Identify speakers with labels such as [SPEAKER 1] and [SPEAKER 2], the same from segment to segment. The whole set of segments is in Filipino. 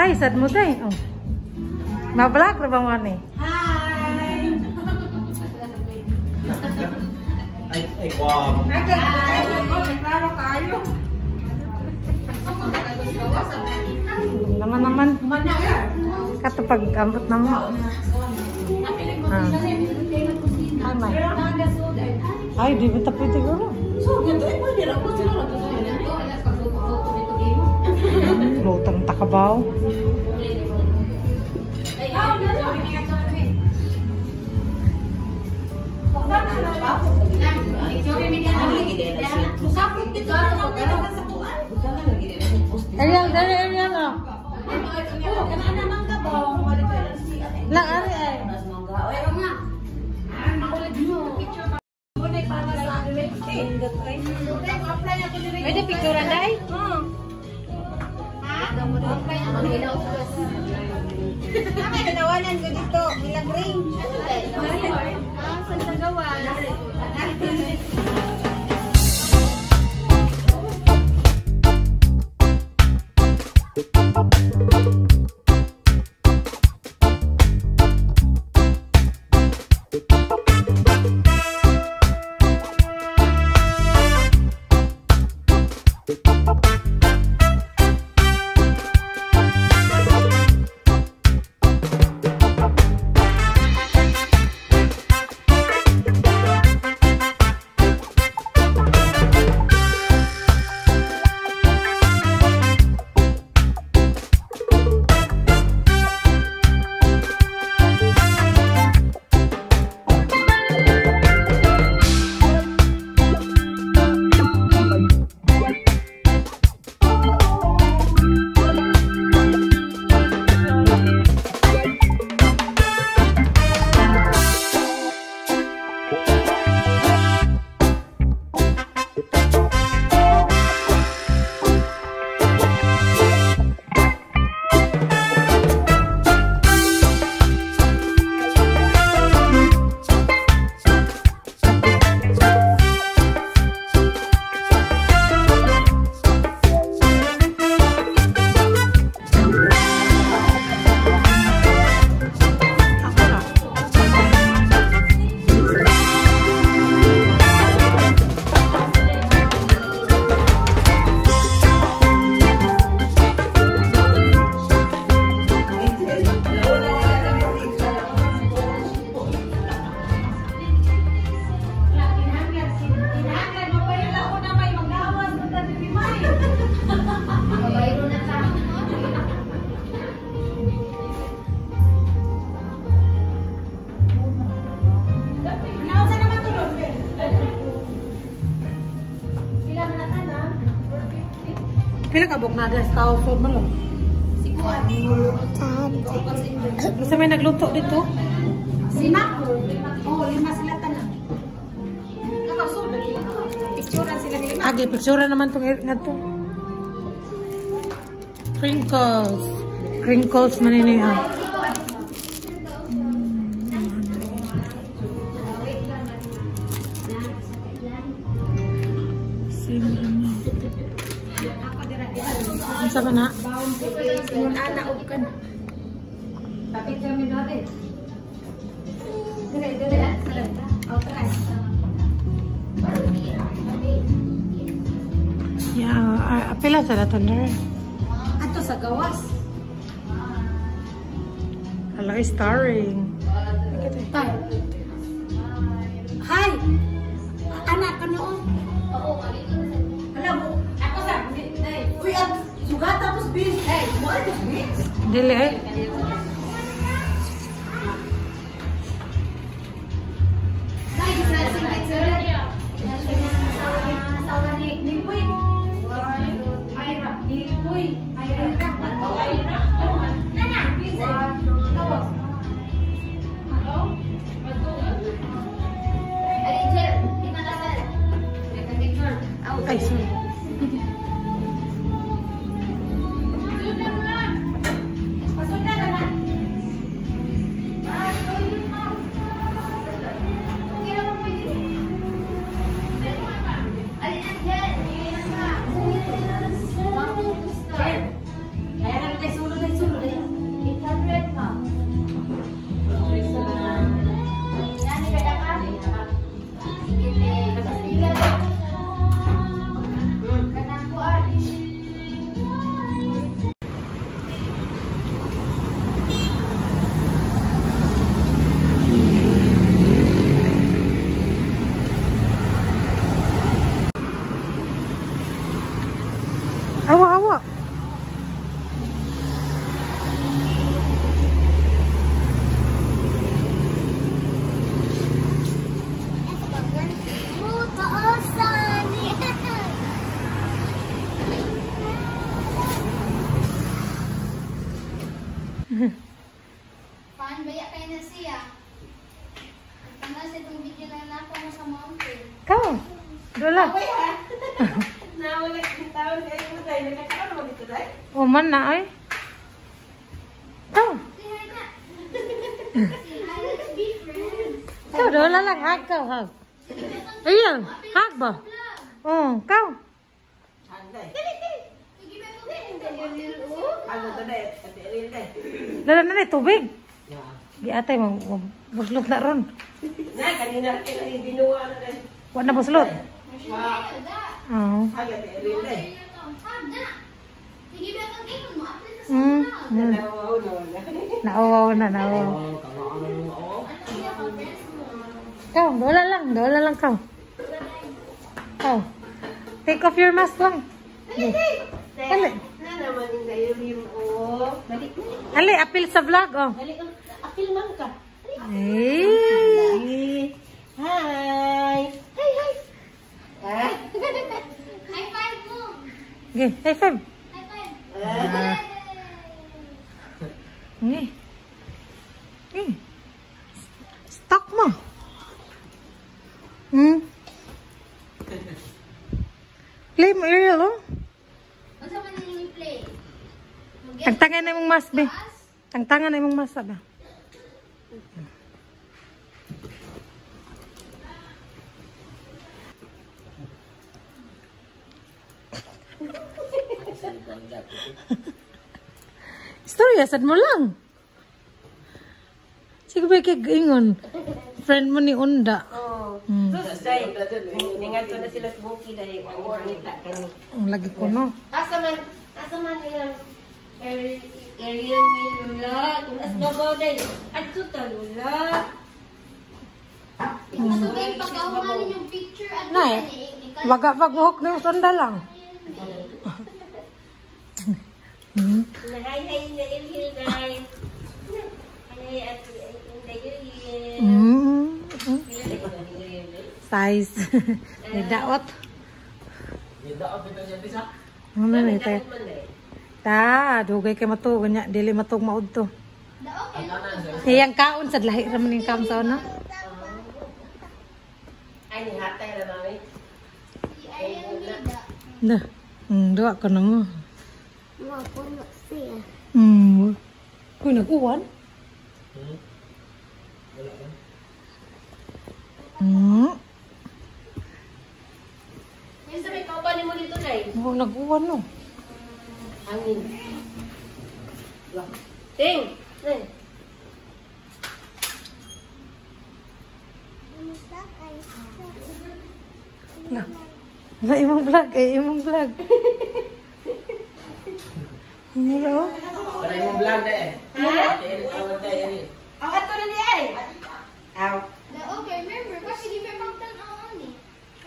[SPEAKER 1] Hi, sad mo tayo. Oh. Mablak na ba mo ni?
[SPEAKER 2] Hi!
[SPEAKER 3] Ay, ay, wow.
[SPEAKER 2] Naglaro kayo.
[SPEAKER 1] Naman naman.
[SPEAKER 2] Manaya.
[SPEAKER 1] Katapag ambot na mo. Ah. Ay, may. Ay, di ba tapos siguro?
[SPEAKER 2] So, ganito eh, pwede lang po sila lang.
[SPEAKER 1] Lutang takabaw. Ayan, dali, ayan o. Lang, ari ay. Pwede picturean dahil?
[SPEAKER 2] Ay, nanawanan ko dito. Milagring.
[SPEAKER 1] Ako Pila ka buk na sa tao food mo lang. Basta may nagluto dito.
[SPEAKER 2] Lima? Oo, lima sila tanan. Nakasod. Picturean sila lima.
[SPEAKER 1] Agi, picture naman itong nga to. Crinkles. Crinkles man pila sa daton der.
[SPEAKER 2] Ato sa gawas.
[SPEAKER 1] Ala starring.
[SPEAKER 2] Hi. Anak ka noon. Alam mo, ako sa. Uy, at sugat tapos bin. Hey, mo ano bin?
[SPEAKER 1] Dili eh.
[SPEAKER 4] Man na ay. Kau hag. Ayun, hag ba? Oh, kau.
[SPEAKER 2] Ano to na eh? Ate Erin na eh.
[SPEAKER 4] Dala na na tubig. Di atay mo buslot na ron.
[SPEAKER 2] Na, kanina kayo yung binuha na.
[SPEAKER 4] Wa na buslot.
[SPEAKER 2] Wow.
[SPEAKER 4] Oh.
[SPEAKER 2] Na eh.
[SPEAKER 4] Mm. mm. Nauwaw na, nauwaw.
[SPEAKER 3] Oh.
[SPEAKER 4] Kau, dola lang, dola lang kau. Kau. Take off your mask lang. Di. Ali.
[SPEAKER 2] Na naman yung kayo yung oh. Balik mo.
[SPEAKER 4] Ali, apil sa vlog, oh.
[SPEAKER 2] Mo. Apil man ka.
[SPEAKER 4] Eh.
[SPEAKER 2] Hi. Hi, hi. Ah.
[SPEAKER 4] Okay, high five.
[SPEAKER 2] Ah.
[SPEAKER 4] Ni. Ni. Stock mo. Hmm. Play mo, Ariel, oh. Tangtangan na mong mas, be. Tangtangan na mong mas, ba? Storya, sad mo lang. Sige ba kay ingon? Friend mo ni Unda.
[SPEAKER 2] Oh. Day. Ningan ko na sila sa buki dahil ang wanita kani.
[SPEAKER 4] Ang lagi ko, no?
[SPEAKER 2] Asa man, asa man ilang Ariel Ariel ni Lula. Kung as babaw day. Adto ta Lula.
[SPEAKER 4] Nay, waga pag-hook na yung sunda lang. Hmm.
[SPEAKER 2] Hi, hi, na Ariel day. Hi, at Inday Ariel.
[SPEAKER 4] Mm.
[SPEAKER 2] Pila na ikaw ni Ariel day?
[SPEAKER 4] Size. May daot.
[SPEAKER 3] Hindi ako dito niya bisa.
[SPEAKER 4] Ano na may tayo?
[SPEAKER 2] Dapat man day.
[SPEAKER 4] Ta, dugay kay matug nya dili matug maud to.
[SPEAKER 3] Ang kanan sa
[SPEAKER 4] Iyang kaon sa lahi ra man yung kaon sa una.
[SPEAKER 2] Ay, ni hatay na mami.
[SPEAKER 4] Na. Hmm, duwa ka na mo. Hmm. Kuy nag-uwan?
[SPEAKER 3] Hmm? Wala ka.
[SPEAKER 4] Hmm.
[SPEAKER 2] Yung sa may kauban mo dito day.
[SPEAKER 4] Oh, nag-uwan no.
[SPEAKER 2] Angin. Ting! Ting!
[SPEAKER 4] Na. Na imong vlog, eh imong vlog. Hello.
[SPEAKER 3] Para yung vlog na eh. Eh.
[SPEAKER 2] Ang ato na niya eh. Aw.
[SPEAKER 5] Okay, remember, kasi di may mountain on.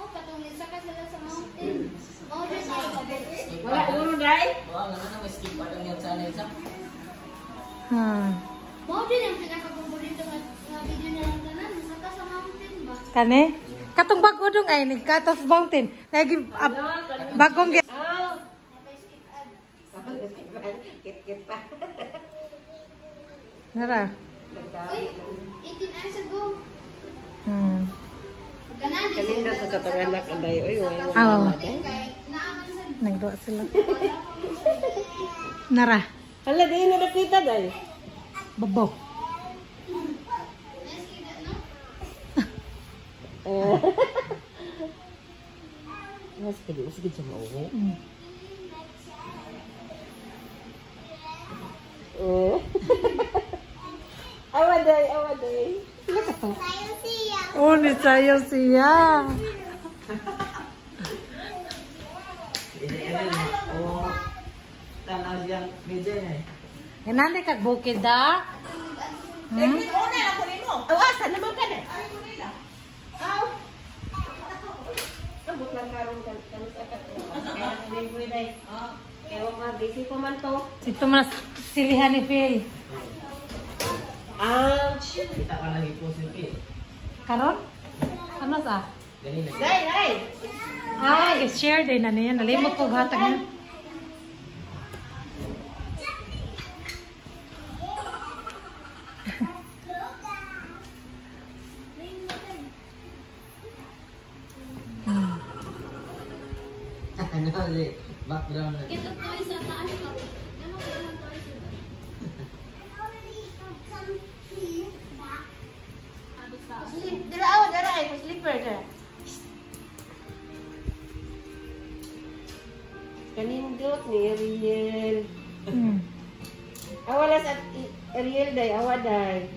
[SPEAKER 5] Oh, patungin sa kasala sa mountain. Mountain ay
[SPEAKER 2] Wala ulo day.
[SPEAKER 3] Oo, nga naman, skip pa lang yan sa ano isa.
[SPEAKER 4] Ha.
[SPEAKER 5] Mountain ang pinakapaborito nga nga video na lang tanan. Saka sa mountain ba?
[SPEAKER 4] Kani? Katong bago dong ay Off Mountain. Lagi ab, bagong
[SPEAKER 2] Pa.
[SPEAKER 4] Nara.
[SPEAKER 5] Uy, 18 hours ago.
[SPEAKER 4] Hmm.
[SPEAKER 5] Din
[SPEAKER 2] Kalinda sa kapanganak ang dayo. Uy, wala.
[SPEAKER 5] Naaman sa
[SPEAKER 4] Nagduwa sila. Nara.
[SPEAKER 2] Hala, di na nakita day.
[SPEAKER 4] Babaw.
[SPEAKER 2] Eh. Mas mas kedi sa mauwi.
[SPEAKER 4] Hmm.
[SPEAKER 2] Awa day, awa day.
[SPEAKER 5] Tayo siya.
[SPEAKER 4] Oh, ni sayo siya.
[SPEAKER 3] Tanaw siyang medyo na eh.
[SPEAKER 4] Ganani kag bukid da. Hmm?
[SPEAKER 2] Awasan naman ka na. Aw. Abot lang karon kan Kaya hindi ko day. Kaya wag busy pa man to.
[SPEAKER 4] Ito mas silihan ni Phil.
[SPEAKER 2] Ouch.
[SPEAKER 3] Kita ka lang iposin eh.
[SPEAKER 4] Karon? Ano sa?
[SPEAKER 2] Day, day.
[SPEAKER 4] Ah, i-share din na niya. Nalimot ko hatag niya.
[SPEAKER 3] Ano ulit? Background na.
[SPEAKER 5] Ito to isa taas ko. Ano ko lang to isa?
[SPEAKER 2] Dara ako, dara dara. Kanindot ni Ariel.
[SPEAKER 4] Hmm.
[SPEAKER 2] Awalas at Ariel day, awaday.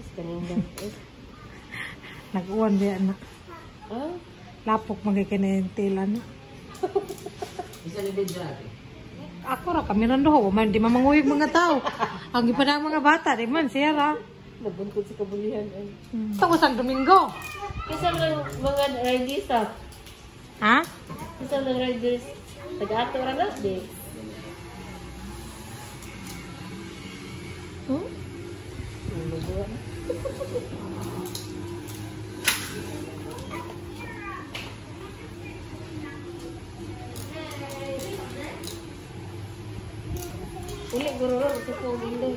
[SPEAKER 2] Is kanindot. Is,
[SPEAKER 4] Nag-uwan ba anak?
[SPEAKER 2] ah?
[SPEAKER 4] Lapok magkikinaintilan.
[SPEAKER 3] Isa ni video natin.
[SPEAKER 4] Ako ra kami nandoho, man di mamanguyog mga tao. Ang ipada ang mga bata, di man siya ra.
[SPEAKER 2] Nabuntod sa kabulihan. Ay.
[SPEAKER 4] Hmm. Ito ko sang Domingo.
[SPEAKER 2] Kisa lang mga riders ah.
[SPEAKER 4] Ha?
[SPEAKER 2] Kisa lang riders. Taga-ato ra na, di.
[SPEAKER 4] Hmm?
[SPEAKER 2] Ang lubuan. Uli, gururo, ito po ang window.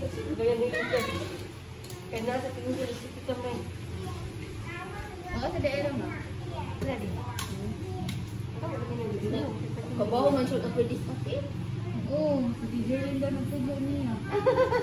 [SPEAKER 2] Ito, ito, gaya nito dyan. Kaya nasa tingin ko, isipin kamay.
[SPEAKER 5] Oo, sa daerah mo.
[SPEAKER 2] Ready?
[SPEAKER 5] Kabaho man siya ka pwede sa akin. Oo, si Jerry